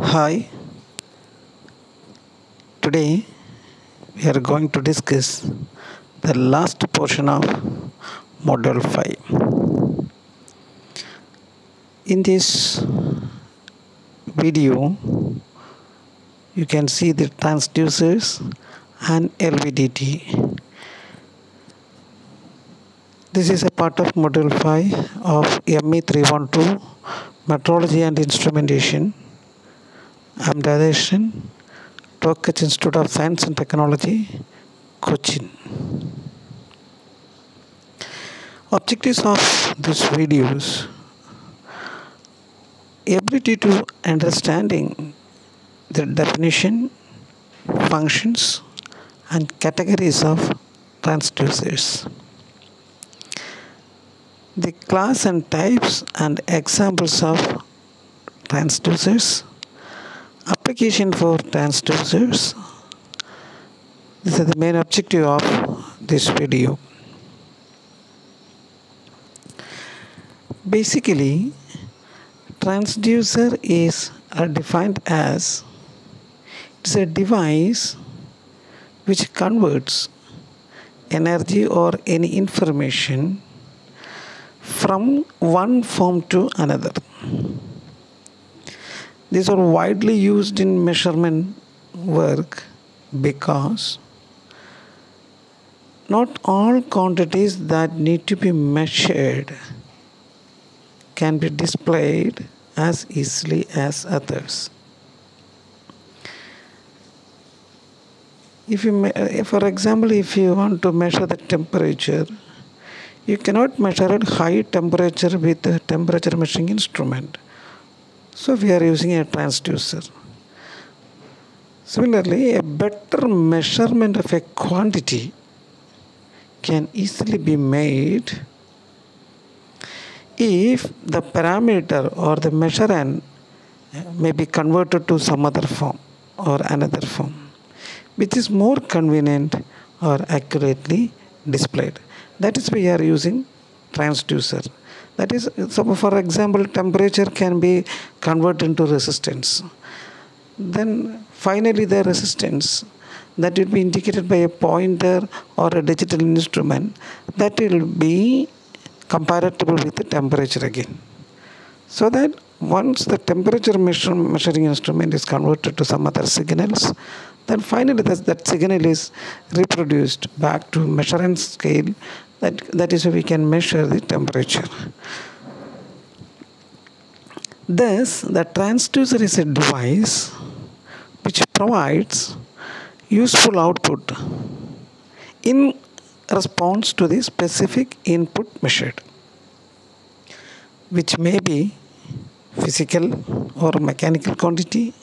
Hi, today we are going to discuss the last portion of Module 5. In this video, you can see the transducers and LVDT. This is a part of Module 5 of ME 312 Metrology and Instrumentation. I'm Radheshan, Toc H Institute of Science and Technology, Cochin. Objectives of these videos ability to understanding the definition, functions, and categories of transducers. The class and types and examples of transducers application for transducers this is the main objective of this video. Basically transducer is uh, defined as it's a device which converts energy or any information from one form to another these are widely used in measurement work because not all quantities that need to be measured can be displayed as easily as others. If you, eh, for example, if you want to measure the temperature, you cannot measure at high temperature with a temperature measuring instrument so we are using a transducer. Similarly, a better measurement of a quantity can easily be made if the parameter or the measurand may be converted to some other form or another form which is more convenient or accurately displayed. That is why we are using transducer that is so for example temperature can be converted into resistance. Then finally the resistance that will be indicated by a pointer or a digital instrument that will be comparable with the temperature again. So that once the temperature measure, measuring instrument is converted to some other signals then finally that, that signal is reproduced back to measurement scale that, that is how we can measure the temperature. Thus, the transducer is a device which provides useful output in response to the specific input measured, which may be physical or mechanical quantity,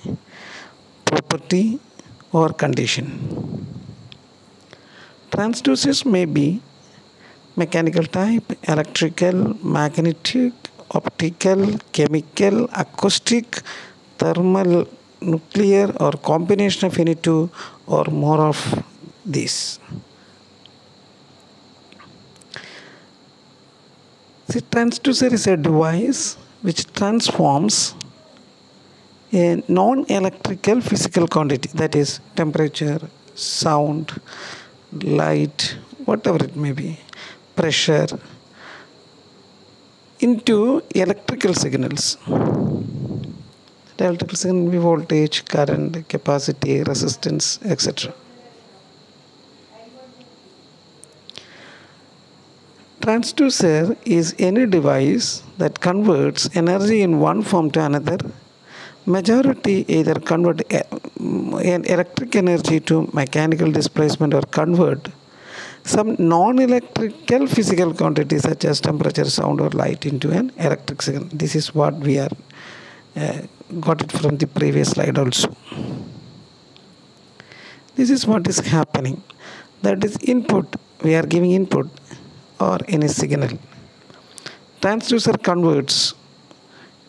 property, or condition. Transducers may be mechanical type, electrical, magnetic, optical, chemical, acoustic, thermal, nuclear, or combination of any two or more of these. The transducer is a device which transforms a non-electrical physical quantity that is temperature, sound, light, whatever it may be pressure into electrical signals. The electrical signal be voltage, current, capacity, resistance, etc. Transducer is any device that converts energy in one form to another. Majority either convert eh, electric energy to mechanical displacement or convert some non-electrical physical quantities such as temperature, sound or light into an electric signal. This is what we are uh, got it from the previous slide also. This is what is happening. That is input. We are giving input or any signal. Transducer converts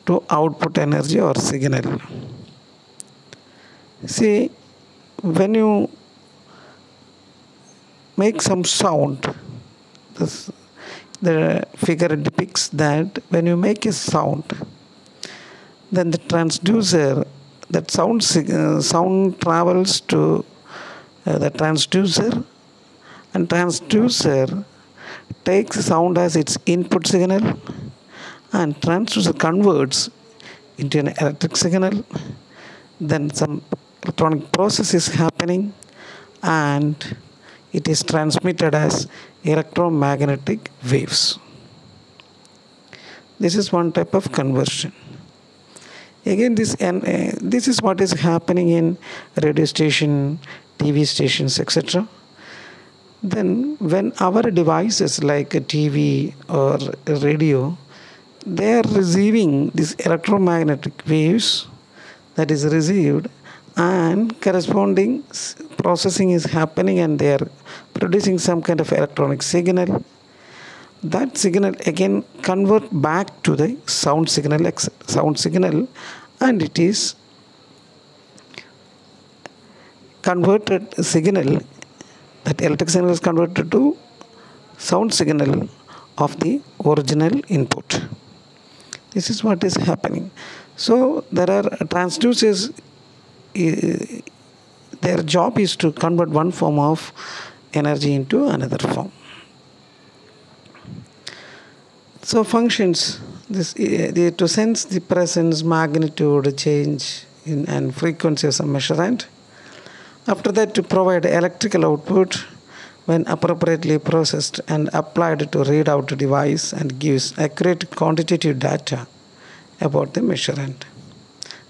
to output energy or signal. See, when you make some sound. This, the figure depicts that when you make a sound, then the transducer that sound uh, sound travels to uh, the transducer and transducer takes sound as its input signal and transducer converts into an electric signal then some electronic process is happening and it is transmitted as electromagnetic waves. This is one type of conversion. Again this and uh, this is what is happening in radio station tv stations etc then when our devices like a tv or a radio they are receiving these electromagnetic waves that is received and corresponding processing is happening and they are producing some kind of electronic signal. That signal again convert back to the sound signal sound signal and it is converted signal that electric signal is converted to sound signal of the original input. This is what is happening. So there are transducers their job is to convert one form of energy into another form. So functions this to sense the presence magnitude change in and frequency of a measurement. After that to provide electrical output when appropriately processed and applied to read out device and gives accurate quantitative data about the measurement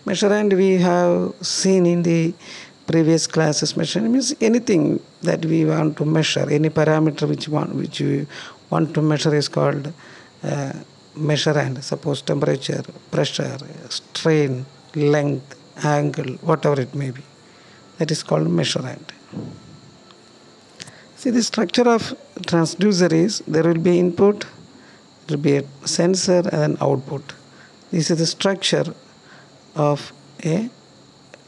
measurement we have seen in the previous classes measurement means anything that we want to measure any parameter which want which we want to measure is called uh, measurand suppose temperature pressure strain length angle whatever it may be. That is called measurand see the structure of transducer is there will be input there will be a sensor and an output. This is the structure of a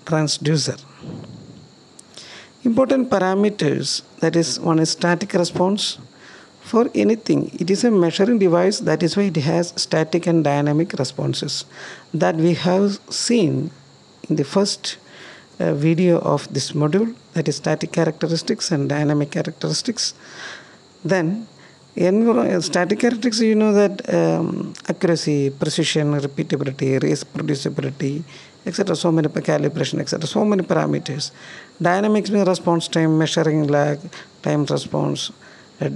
transducer. Important parameters that is one is static response. For anything it is a measuring device that is why it has static and dynamic responses. That we have seen in the first uh, video of this module that is static characteristics and dynamic characteristics. Then static characteristics you know that um, accuracy precision repeatability reproducibility etc so many calibration etc so many parameters. Dynamics means response time measuring lag time response uh,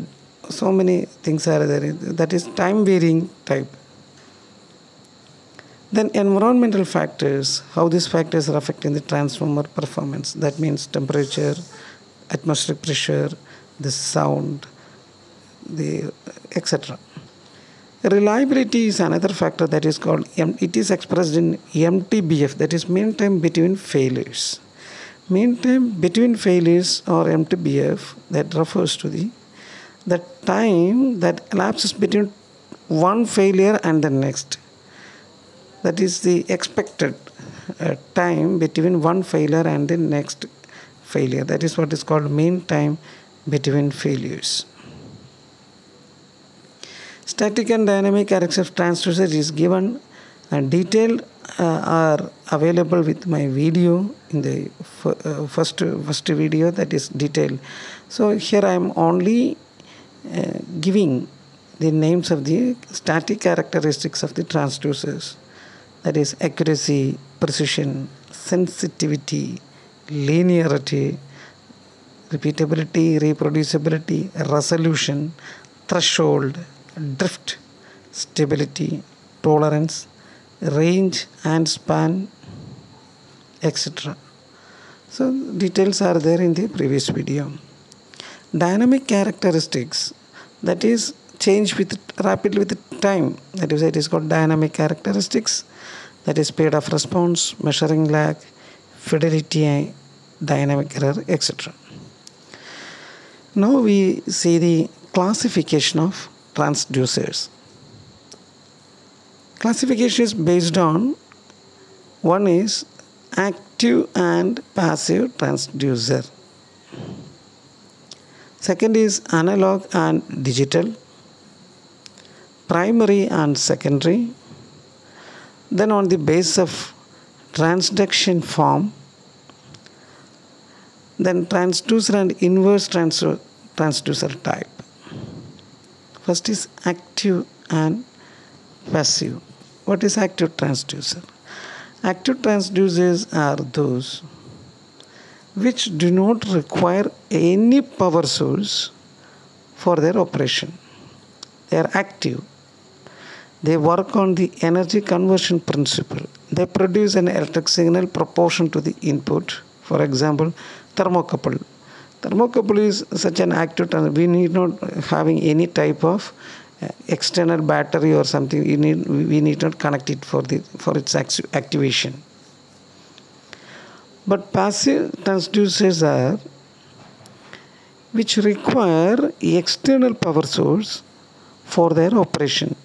so many things are there. That is time varying type. Then environmental factors how these factors are affecting the transformer performance. That means temperature atmospheric pressure the sound the etc reliability is another factor that is called it is expressed in mtbf that is mean time between failures mean time between failures or mtbf that refers to the the time that elapses between one failure and the next. That is the expected uh, time between one failure and the next failure. That is what is called mean time between failures. Static and dynamic characteristics of transducer is given and detailed uh, are available with my video in the uh, first first video that is detailed. So here I am only uh, giving the names of the static characteristics of the transducers that is accuracy precision sensitivity linearity repeatability reproducibility resolution threshold drift stability tolerance range and span etc so details are there in the previous video. Dynamic characteristics that is change with rapidly with time. That is it is called dynamic characteristics. That is speed of response measuring lag fidelity dynamic error etc now we see the classification of transducers classification is based on one is active and passive transducer Second is analog and digital, primary and secondary. Then on the basis of transduction form, then transducer and inverse transducer type. First is active and passive. What is active transducer? Active transducers are those which do not require any power source for their operation. They are active. They work on the energy conversion principle. They produce an electric signal proportion to the input. For example, thermocouple. Thermocouple is such an active. We need not having any type of uh, external battery or something. We need we need not connect it for the for its activation. But passive transducers are which require external power source for their operation.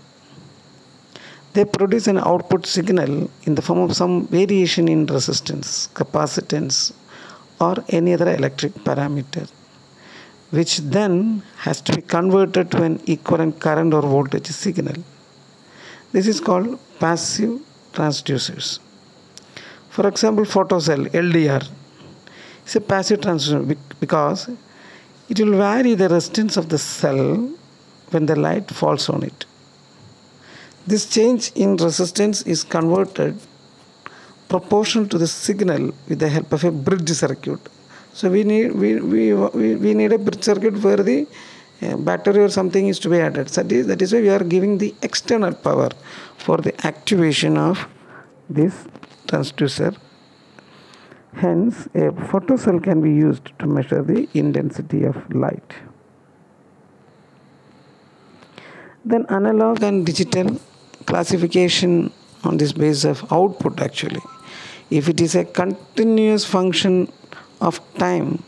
They produce an output signal in the form of some variation in resistance, capacitance, or any other electric parameter, which then has to be converted to an equivalent current or voltage signal. This is called passive transducers. For example, photocell LDR is a passive transducer because it will vary the resistance of the cell when the light falls on it. This change in resistance is converted proportional to the signal with the help of a bridge circuit. So we need we, we, we, we need a bridge circuit where the uh, battery or something is to be added. So that is, that is why we are giving the external power for the activation of this transducer. Hence, a photocell can be used to measure the intensity of light. Then analog and digital classification on this basis of output actually. If it is a continuous function of time,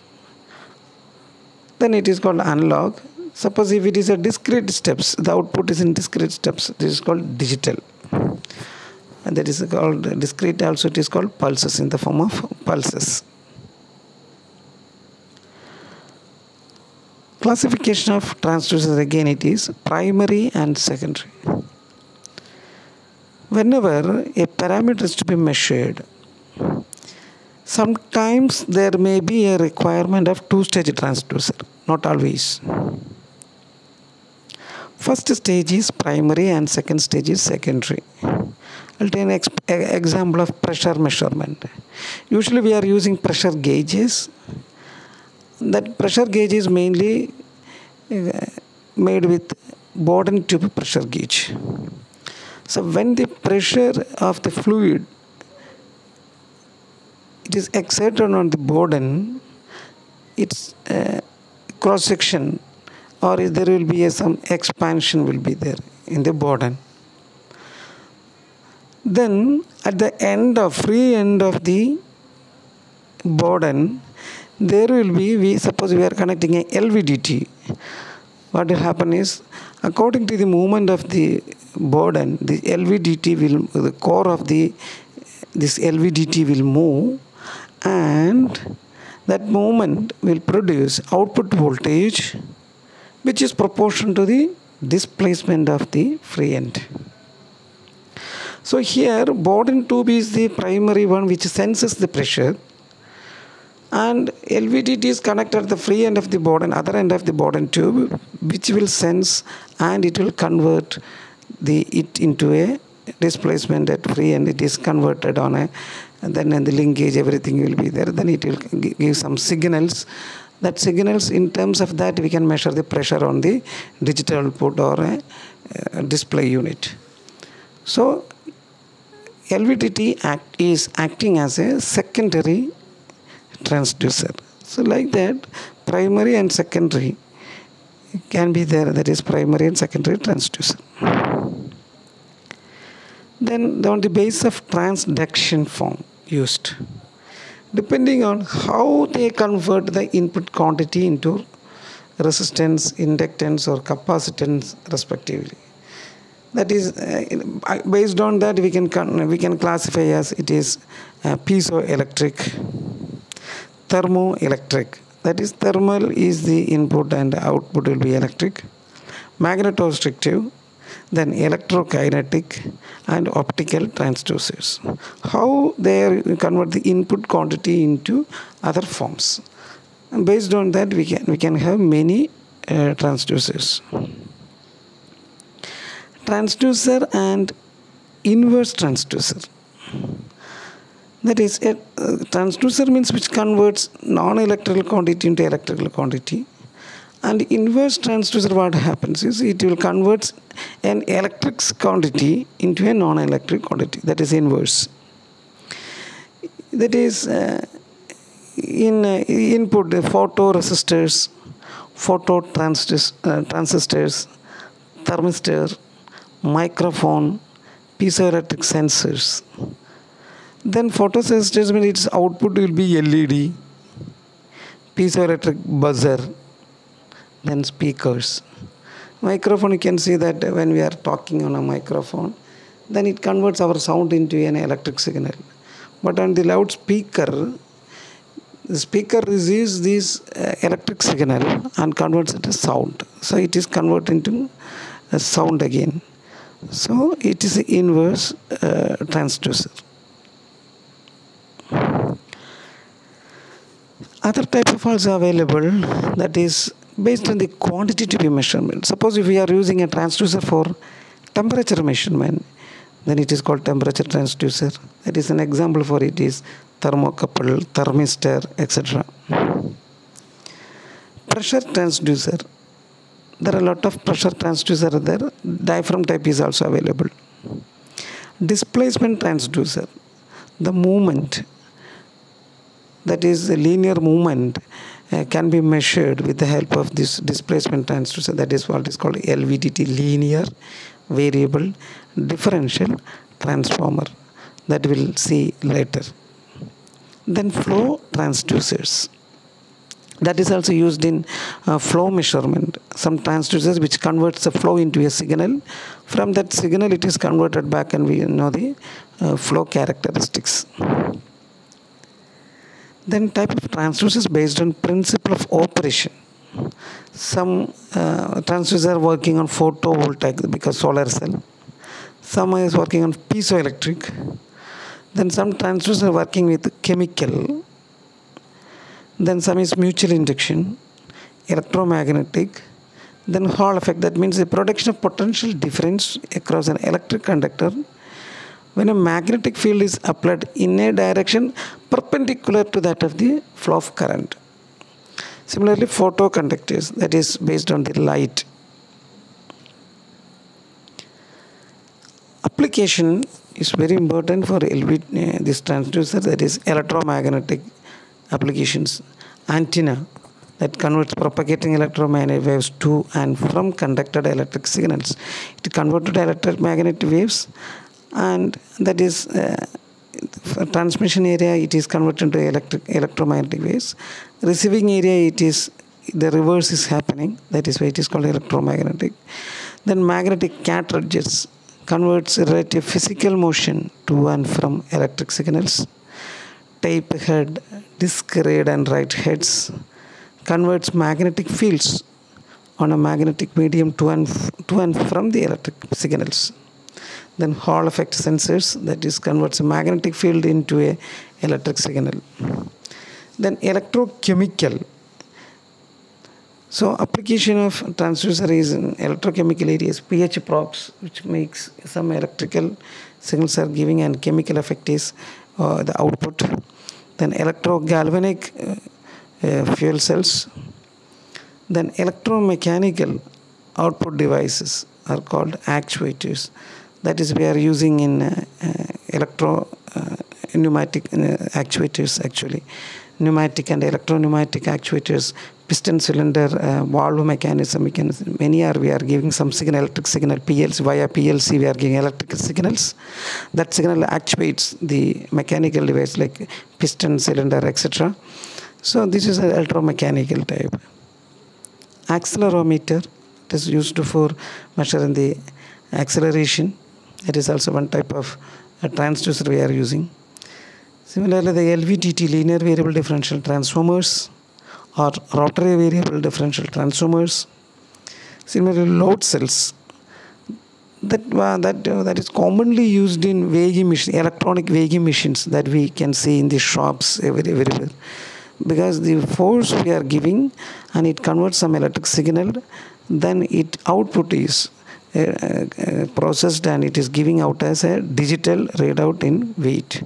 then it is called analog. Suppose if it is a discrete steps, the output is in discrete steps, this is called digital. And that is called discrete also it is called pulses in the form of pulses. Classification of transducers again it is primary and secondary. Whenever a parameter is to be measured sometimes there may be a requirement of two stage transducer not always first stage is primary and second stage is secondary I'll take an ex- example of pressure measurement. Usually we are using pressure gauges. That pressure gauge is mainly uh, made with Bourdon tube pressure gauge. So when the pressure of the fluid it is exerted on the Bourdon, its uh, cross section or there will be a, some expansion will be there in the Bourdon then at the end of free end of the Bourdon, there will be we suppose we are connecting a LVDT. What will happen is according to the movement of the Bourdon, the LVDT will the core of the this LVDT will move and that movement will produce output voltage which is proportional to the displacement of the free end. So here Bourdon tube is the primary one which senses the pressure and LVDT is connected at the free end of the Bourdon, other end of the Bourdon tube which will sense and it will convert the it into a displacement at free end it is converted on a and then in the linkage everything will be there then it will give some signals that signals in terms of that we can measure the pressure on the digital output or a, a display unit so LVDT act is acting as a secondary transducer. So like that, primary and secondary can be there. That is primary and secondary transducer. Then on the basis of transduction form used, depending on how they convert the input quantity into resistance, inductance, or capacitance respectively. That is uh, based on that we can we can classify as it is uh, piezoelectric thermoelectric. That is thermal is the input and output will be electric. Magnetostrictive then electrokinetic and optical transducers. How they convert the input quantity into other forms. And based on that, we can we can have many uh, transducers. Transducer and inverse transducer. That is, a, uh, transducer means which converts non-electrical quantity into electrical quantity. And inverse transducer, what happens is it will convert an electric quantity into a non-electric quantity. That is inverse. That is, uh, in uh, input the photoresistors, photo uh, transistors, thermistor, microphone, piezoelectric sensors. Then photoresistors means its output will be LED, piezoelectric buzzer, then speakers. Microphone, you can see that when we are talking on a microphone, then it converts our sound into an electric signal. But on the loudspeaker, the speaker receives this uh, electric signal and converts it to sound. So it is converted into a sound again. So it is inverse uh, transducer. Other type of also available that is based on the quantity to be measurement. Suppose if we are using a transducer for temperature measurement, then it is called temperature transducer. That is an example for it is thermocouple, thermistor, etc. Pressure transducer. There are a lot of pressure transducer there. Diaphragm type is also available. Displacement transducer. The movement that is linear movement uh, can be measured with the help of this displacement transducer. That is what is called LVDT linear variable differential transformer. That we'll see later. Then flow transducers. That is also used in uh, flow measurement. Some transducers which converts the flow into a signal. From that signal it is converted back and we know the uh, flow characteristics then type of transducer is based on principle of operation. Some uh, transducers are working on photovoltaic because solar cell. Some is working on piezoelectric. Then some transducers are working with chemical. Then some is mutual induction, electromagnetic. Then Hall effect that means the production of potential difference across an electric conductor when a magnetic field is applied in a direction perpendicular to that of the flow of current. Similarly, photoconductors, that is based on the light. Application is very important for LV, uh, this transducer, that is electromagnetic applications. Antenna that converts propagating electromagnetic waves to and from conducted electric signals. It converted electromagnetic waves and that is uh, transmission area it is converted into electric electromagnetic waves. Receiving area it is the reverse is happening. That is why it is called electromagnetic. Then magnetic cartridges converts relative physical motion to and from electric signals. Tape head disc read and write heads converts magnetic fields on a magnetic medium to and, to and from the electric signals then Hall effect sensors that is converts a magnetic field into a electric signal. Then electrochemical. So application of transducer is in electrochemical areas pH probes which makes some electrical signals are giving and chemical effect is uh, the output. Then electrogalvanic uh, uh, fuel cells. Then electromechanical output devices are called actuators that is we are using in uh, uh, electro uh, pneumatic actuators actually. Pneumatic and electro pneumatic actuators piston cylinder uh, valve mechanism, mechanism many are we are giving some signal electric signal plc via plc we are giving electrical signals. That signal actuates the mechanical device like piston cylinder etc so this is an electromechanical type. Accelerometer it is used for measuring the acceleration it is also one type of transducer we are using. Similarly, the LVDT linear variable differential transformers or rotary variable differential transformers. Similarly, load cells that uh, that uh, that is commonly used in weighing machine, electronic weighing machines that we can see in the shops every, everywhere because the force we are giving and it converts some electric signal then it output is uh, uh, processed and it is giving out as a digital readout in weight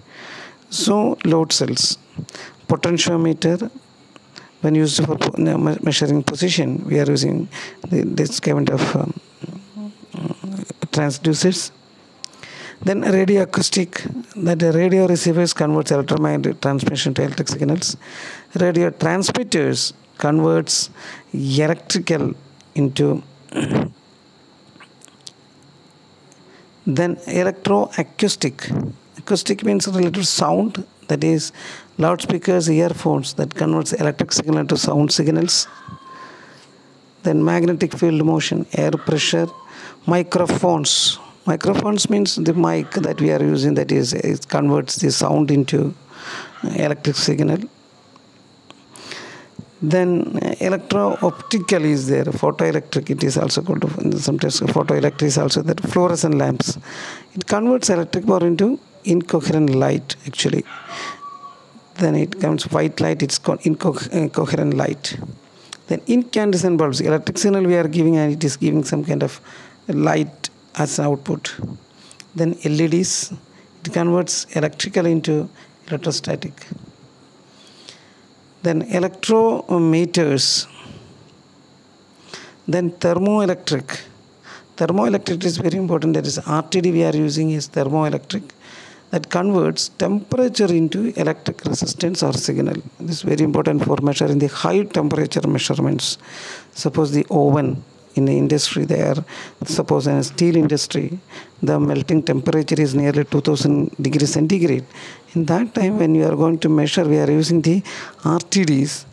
so load cells potentiometer when used for measuring position we are using this kind of um, transducers then radio acoustic, that the radio receivers converts electromagnetic transmission to electric signals. Radio transmitters converts electrical into then electroacoustic. Acoustic means related to sound, that is loudspeakers, earphones that converts electric signal into sound signals. Then magnetic field motion, air pressure, microphones microphones means the mic that we are using that is it converts the sound into electric signal then uh, electro optical is there. Photoelectric it is also called sometimes photoelectric is also there. Fluorescent lamps. It converts electric power into incoherent light actually. Then it comes white light it's called incoherent light. Then incandescent bulbs electric signal we are giving and it is giving some kind of light as output. Then LEDs, it converts electrical into electrostatic. Then electrometers. Then thermoelectric. Thermoelectric is very important. That is RTD we are using is thermoelectric that converts temperature into electric resistance or signal. This is very important for measuring the high temperature measurements. Suppose the oven in the industry there. Suppose in steel industry the melting temperature is nearly 2000 degrees centigrade. In that time when you are going to measure we are using the rtds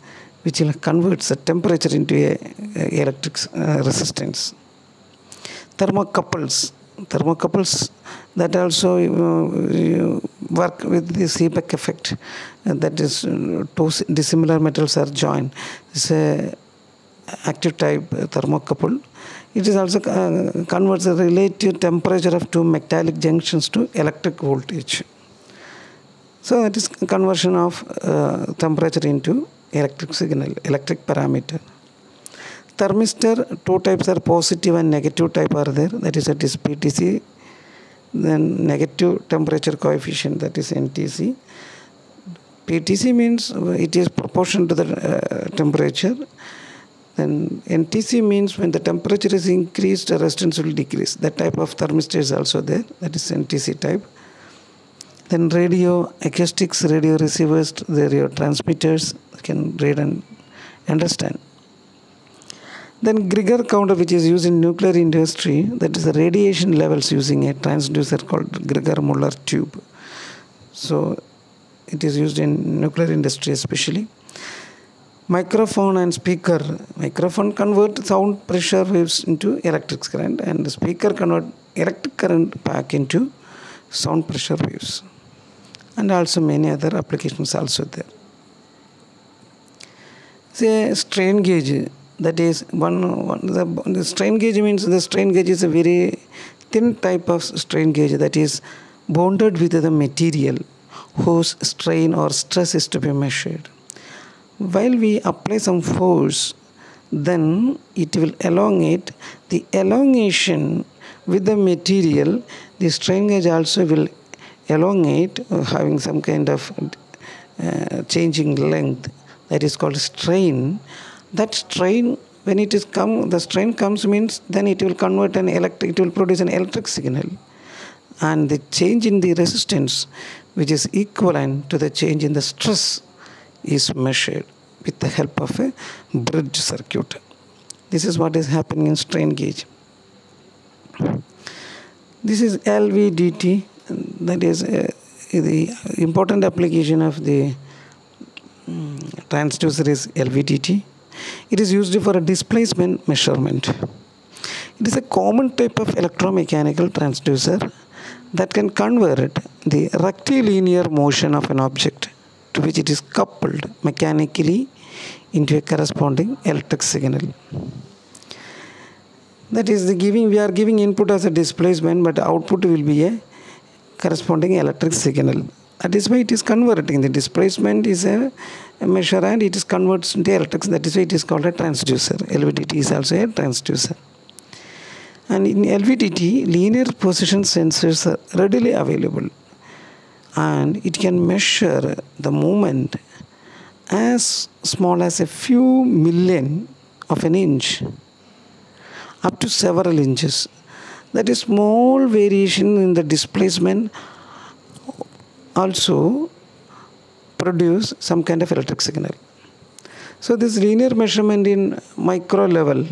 which converts the temperature into a, a electric uh, resistance. Thermocouples. Thermocouples that also uh, work with the Seebeck effect. Uh, that is two dissimilar metals are joined. It's a active type thermocouple. It is also uh, converts the relative temperature of two metallic junctions to electric voltage. So it is conversion of uh, temperature into electric signal, electric parameter. Thermistor, two types are positive and negative type are there. That is is PTC. Then negative temperature coefficient that is NTC. PTC means it is proportional to the uh, temperature then NTC means when the temperature is increased, the resistance will decrease. That type of thermistor is also there. That is NTC type. Then radio acoustics, radio receivers, radio transmitters can read and understand. Then Geiger counter, which is used in nuclear industry, that is the radiation levels using a transducer called Geiger-Müller tube. So it is used in nuclear industry especially microphone and speaker. Microphone convert sound pressure waves into electric current and the speaker convert electric current back into sound pressure waves. And also many other applications also there. Say strain gauge. That is one, one the, the strain gauge means the strain gauge is a very thin type of strain gauge that is bonded with the material whose strain or stress is to be measured while we apply some force then it will elongate. The elongation with the material the strain gauge also will elongate having some kind of uh, changing length that is called strain. That strain when it is come the strain comes means then it will convert an electric it will produce an electric signal. And the change in the resistance which is equivalent to the change in the stress is measured with the help of a bridge circuit. This is what is happening in strain gauge. This is LVDT, that is uh, the important application of the um, transducer is LVDT. It is used for a displacement measurement. It is a common type of electromechanical transducer that can convert the rectilinear motion of an object to which it is coupled mechanically into a corresponding electric signal. that is the giving we are giving input as a displacement but output will be a corresponding electric signal. That is why it is converting. The displacement is a, a measure and it is converts into electrics. That is why it is called a transducer. Lvdt is also a transducer. And in lvdt linear position sensors are readily available and it can measure the movement as small as a few million of an inch up to several inches. That is small variation in the displacement also produce some kind of electric signal. So this linear measurement in micro level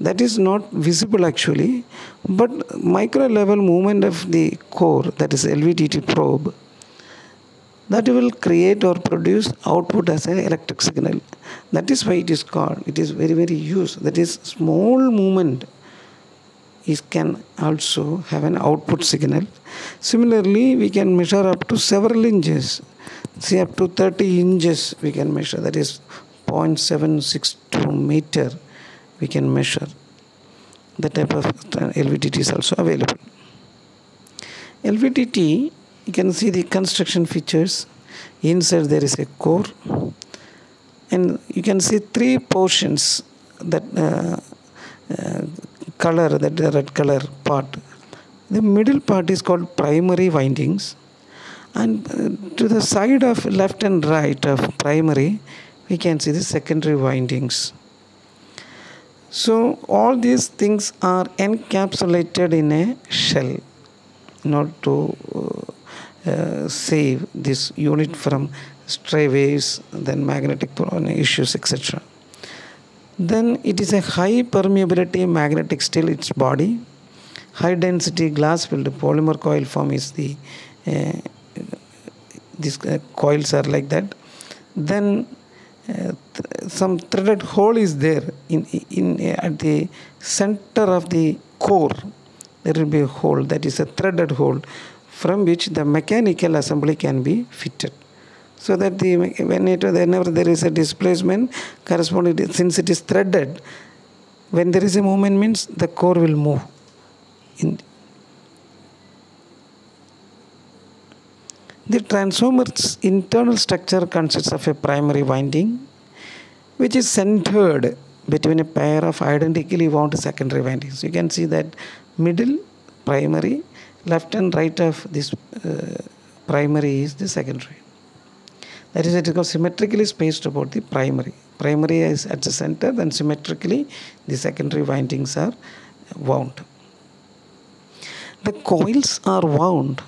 that is not visible actually but micro level movement of the core that is LVDT probe that will create or produce output as an electric signal. That is why it is called it is very very used. That is small movement it can also have an output signal. Similarly we can measure up to several inches. See up to 30 inches we can measure. That is 0.762 meter we can measure the type of LVDT is also available. LVDT you can see the construction features. Inside there is a core. And you can see three portions that uh, uh, color that red color part. The middle part is called primary windings. And uh, to the side of left and right of primary we can see the secondary windings so all these things are encapsulated in a shell not to uh, uh, save this unit from stray waves, then magnetic issues, etc. Then it is a high permeability magnetic steel, its body. High density glass filled polymer coil form is the uh, these uh, coils are like that. Then uh, some threaded hole is there in in at the center of the core. There will be a hole that is a threaded hole from which the mechanical assembly can be fitted so that the when it whenever there is a displacement corresponding since it is threaded when there is a movement means the core will move in the transformer's internal structure consists of a primary winding which is centered between a pair of identically wound secondary windings you can see that middle primary left and right of this uh, primary is the secondary. That is, it is called symmetrically spaced about the primary. Primary is at the center, then symmetrically the secondary windings are wound. The coils are wound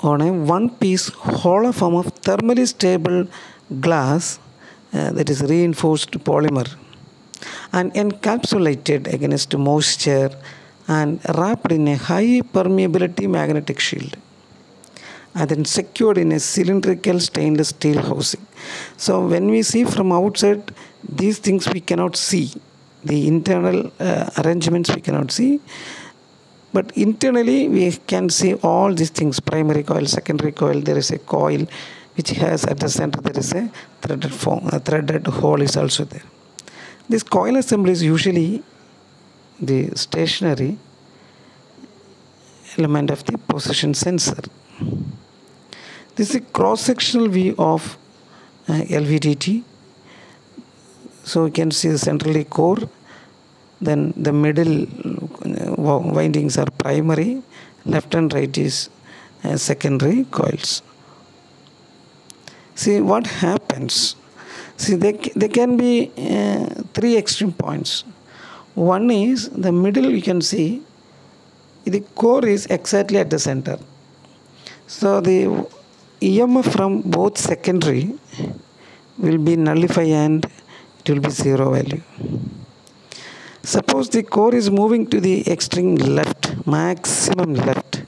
on a one piece hollow form of thermally stable glass uh, that is reinforced polymer and encapsulated against moisture and wrapped in a high permeability magnetic shield and then secured in a cylindrical stainless steel housing. So when we see from outside, these things we cannot see. The internal uh, arrangements we cannot see. But internally we can see all these things, primary coil, secondary coil, there is a coil which has at the center there is a threaded form, a threaded hole is also there. This coil assembly is usually the stationary element of the position sensor. This is a cross-sectional view of uh, LVDT. So you can see the centrally core, then the middle uh, windings are primary, left and right is uh, secondary coils. See what happens. See, they, they can be uh, three extreme points. One is the middle, you can see the core is exactly at the center. So the EMF from both secondary will be nullified and it will be zero value. Suppose the core is moving to the extreme left, maximum left.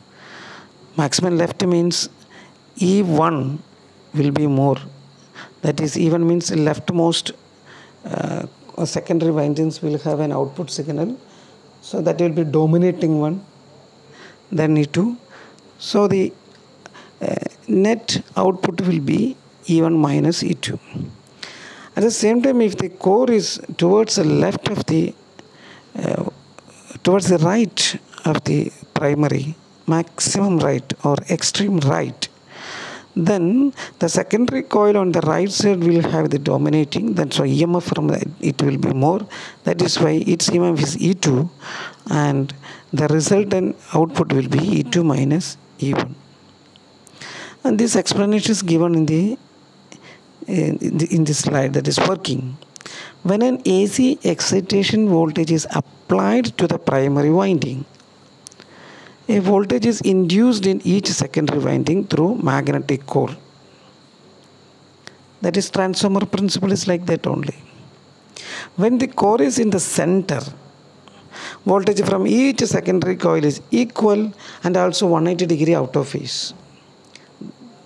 Maximum left means E1 will be more. That is, E1 means leftmost uh, secondary windings will have an output signal. So that will be dominating one. Then E2 so the uh, net output will be E1 minus E2 at the same time if the core is towards the left of the uh, towards the right of the primary, maximum right or extreme right, then the secondary coil on the right side will have the dominating. That's why emf from the, it will be more. That is why its emf is e2 and the resultant output will be e2 minus e1 and this explanation is given in the in, the, in this slide that is working. When an AC excitation voltage is applied to the primary winding a voltage is induced in each secondary winding through magnetic core. That is transformer principle is like that only. When the core is in the center, voltage from each secondary coil is equal and also 180 degree out of phase.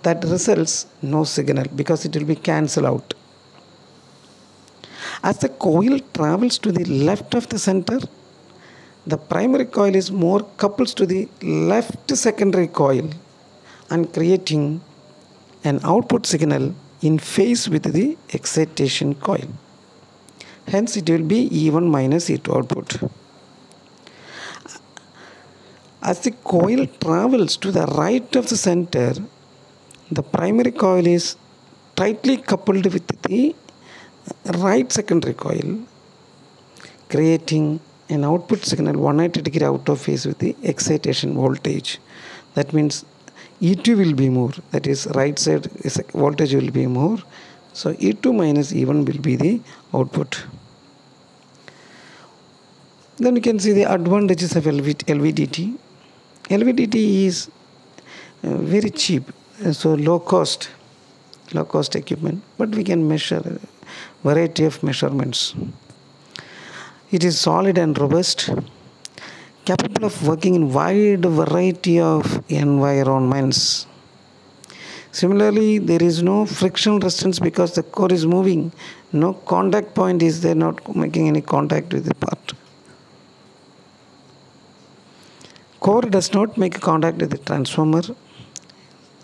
That results no signal because it will be cancelled out. As the coil travels to the left of the center, the primary coil is more coupled to the left secondary coil and creating an output signal in phase with the excitation coil. Hence it will be E1 minus E2 output. As the coil travels to the right of the center, the primary coil is tightly coupled with the right secondary coil, creating an output signal 180 degree out of phase with the excitation voltage. That means E2 will be more, that is right side voltage will be more. So E2 minus E1 will be the output. Then you can see the advantages of LV, LVDT. LVDT is uh, very cheap, uh, so low cost, low cost equipment, but we can measure variety of measurements. It is solid and robust, capable of working in wide variety of environments. Similarly, there is no friction resistance because the core is moving. No contact point is there, not making any contact with the part. Core does not make contact with the transformer,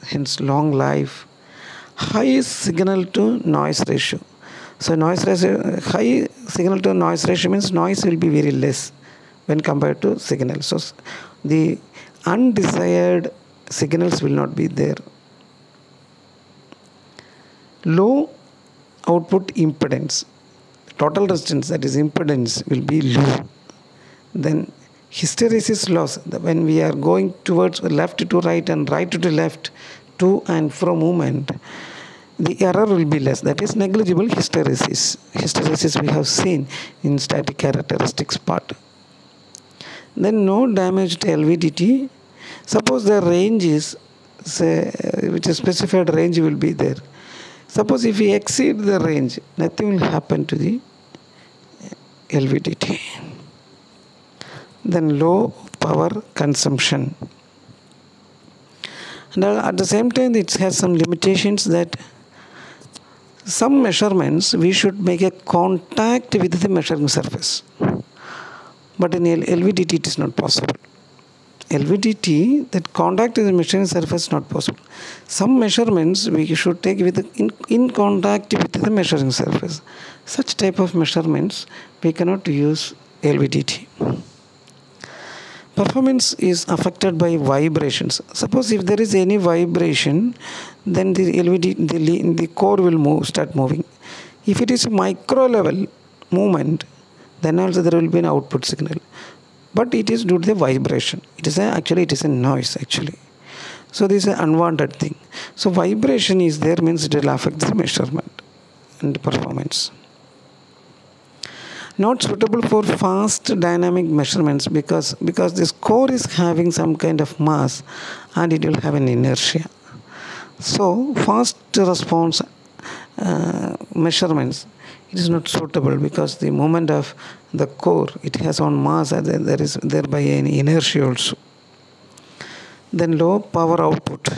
hence long life. High signal to noise ratio. So noise ratio, high signal to noise ratio means noise will be very less when compared to signal. So the undesired signals will not be there. Low output impedance, total resistance that is impedance will be low. Then hysteresis loss when we are going towards left to right and right to left to and fro movement the error will be less. That is negligible hysteresis. Hysteresis we have seen in static characteristics part. Then no damage to LVDT. Suppose the range is, say, uh, which is specified range will be there. Suppose if we exceed the range, nothing will happen to the uh, LVDT. Then low power consumption. And at the same time, it has some limitations that some measurements we should make a contact with the measuring surface. But in LVDT it is not possible. LVDT that contact with the measuring surface is not possible. Some measurements we should take with in, in contact with the measuring surface. Such type of measurements we cannot use LVDT performance is affected by vibrations. Suppose if there is any vibration then the LVD the, the core will move start moving. If it is a micro level movement then also there will be an output signal. But it is due to the vibration. It is a, actually it is a noise actually. So this is an unwanted thing. So vibration is there means it will affect the measurement and performance not suitable for fast dynamic measurements because because this core is having some kind of mass and it will have an inertia. So fast response uh, measurements it is not suitable because the moment of the core it has on mass and there is thereby an inertia also. Then low power output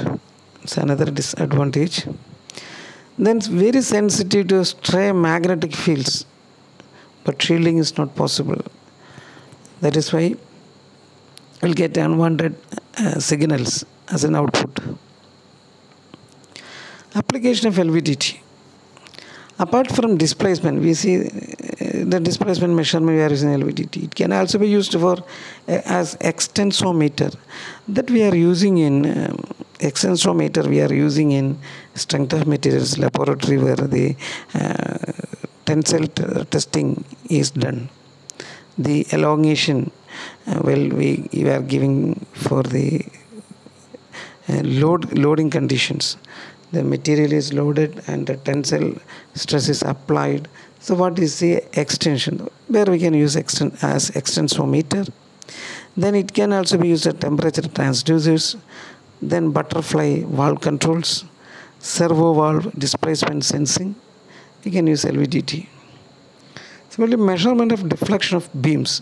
it's another disadvantage. Then very sensitive to stray magnetic fields but shielding is not possible. That is why we'll get unwanted uh, signals as an output. Application of LVDT. Apart from displacement, we see uh, the displacement measurement we are using LVDT. It can also be used for uh, as extensometer that we are using in um, extensometer we are using in strength of materials laboratory where the uh, tensile testing is done. The elongation uh, well we, we are giving for the uh, load loading conditions. The material is loaded and the tensile stress is applied. So what is the extension? Where we can use extend as extensometer. Then it can also be used as temperature transducers. Then butterfly valve controls servo valve displacement sensing we can use lvdt similarly measurement of deflection of beams.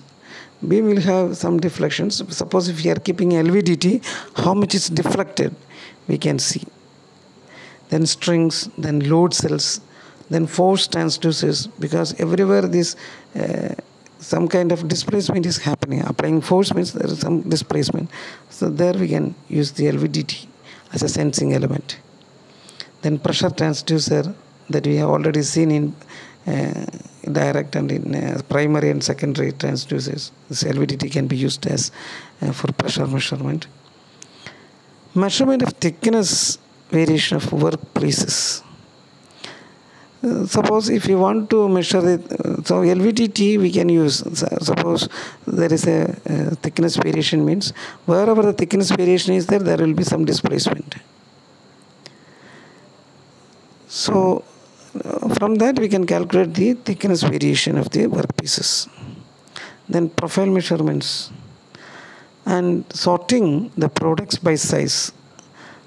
Beam will have some deflections. Suppose if we are keeping lvdt how much is deflected? We can see. Then strings then load cells then force transducers because everywhere this uh, some kind of displacement is happening. Applying force means there is some displacement. So there we can use the lvdt as a sensing element. Then pressure transducer that we have already seen in uh, direct and in uh, primary and secondary transducers. This lvdt can be used as uh, for pressure measurement. Measurement of thickness variation of workpieces uh, suppose if you want to measure it uh, so lvdt we can use. Suppose there is a thickness variation means wherever the thickness variation is there there will be some displacement. So from that we can calculate the thickness variation of the workpieces. Then profile measurements and sorting the products by size.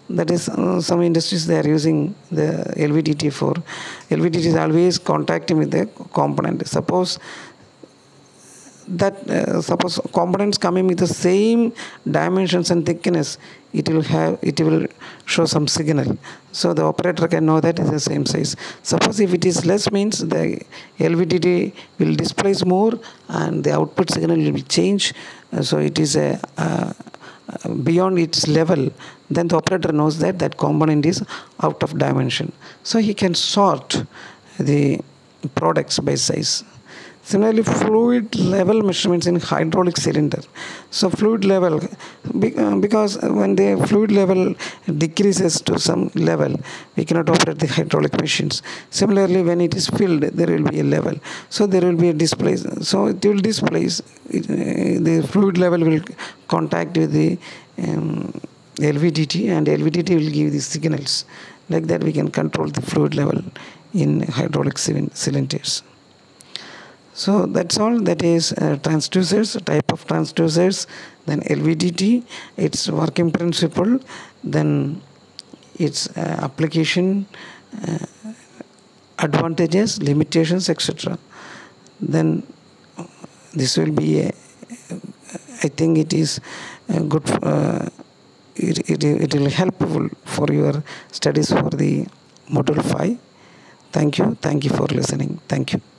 That is uh, some industries they are using the lvdt for lvdt is always contacting with the component. Suppose that uh, suppose components coming with the same dimensions and thickness it will have it will show some signal. So the operator can know that is the same size. Suppose if it is less means the lvdt will displace more and the output signal will be changed. Uh, so it is a uh, beyond its level then the operator knows that that component is out of dimension. So he can sort the products by size Similarly, fluid level measurements in hydraulic cylinder. So fluid level, uh, because when the fluid level decreases to some level, we cannot operate the hydraulic machines. Similarly, when it is filled, there will be a level. So there will be a displace. So it will displace. Uh, the fluid level will contact with the um, LVDT, and LVDT will give the signals. Like that, we can control the fluid level in hydraulic cylinders. So that's all. That is uh, transducers, type of transducers. Then LVDT, its working principle. Then its uh, application, uh, advantages, limitations, etc. Then this will be. A, I think it is good. Uh, it, it, it will helpful for your studies for the module 5 thank you thank you for listening thank you